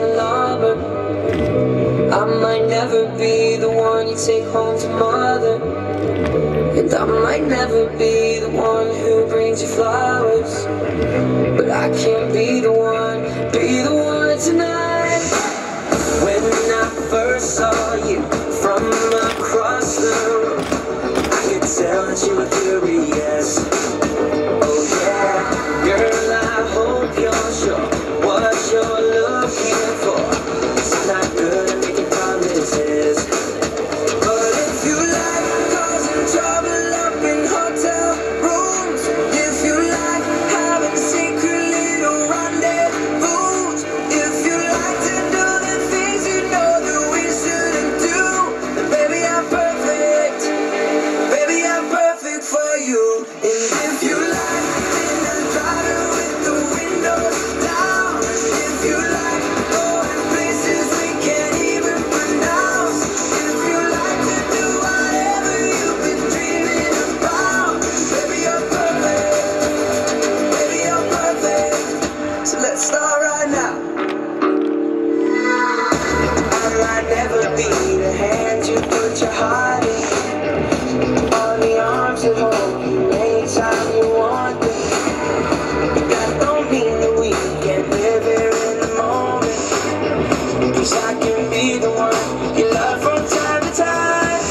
lover I might never be the one you take home to mother. And I might never be the one who brings you flowers But I can be the one, be the one tonight. When I first saw you from across the room I could tell that you were curious. you put your heart in. On the arms of hope you anytime you want me That don't mean that we can't live here in the I can be the one you love from time to time.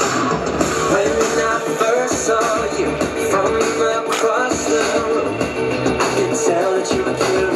When I first saw you from across the room I could tell that you were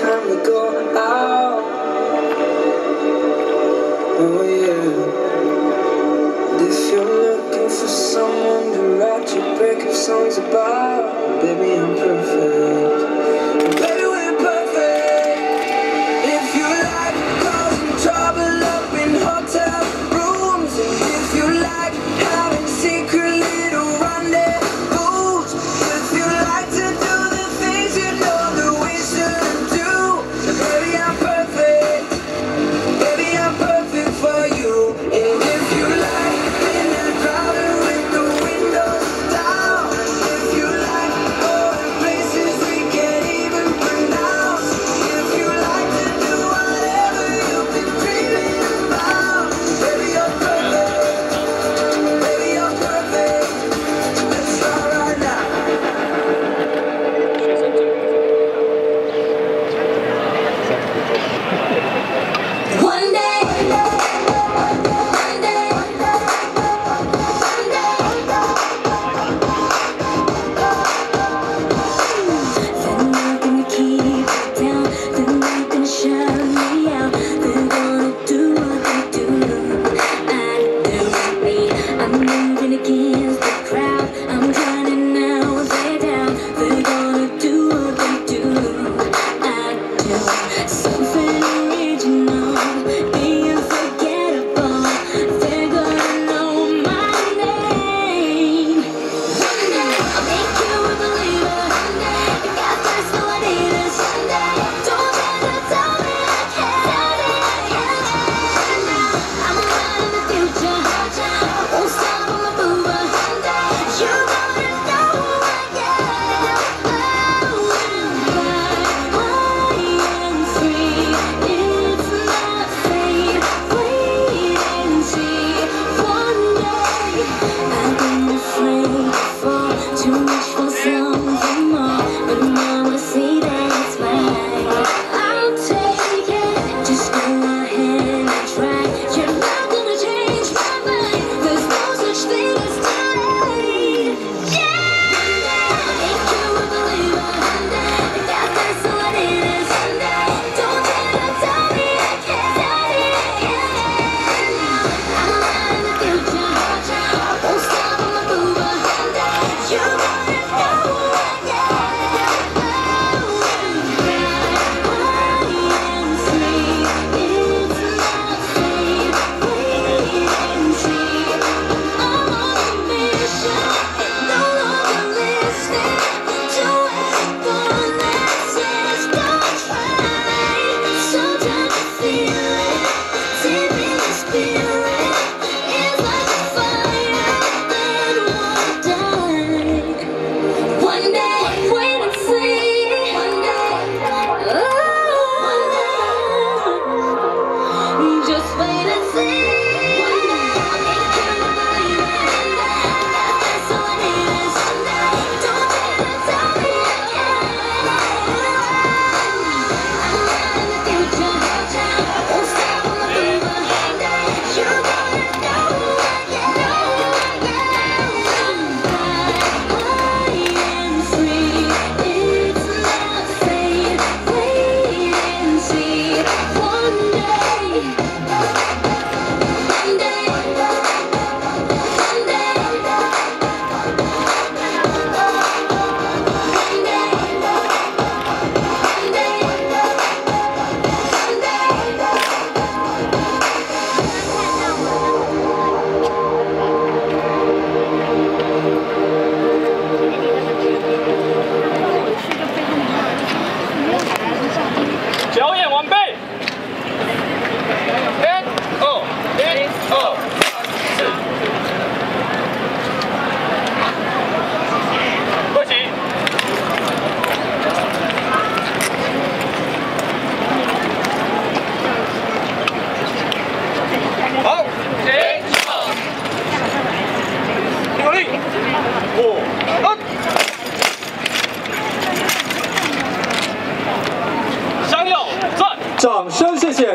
time we go out. Oh yeah. And if you're looking for someone to write your breakup songs about, baby, I'm perfect.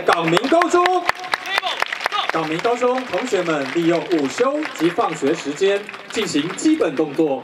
港明高中。港明高中同学们利用午休及放学时间进行基本动作。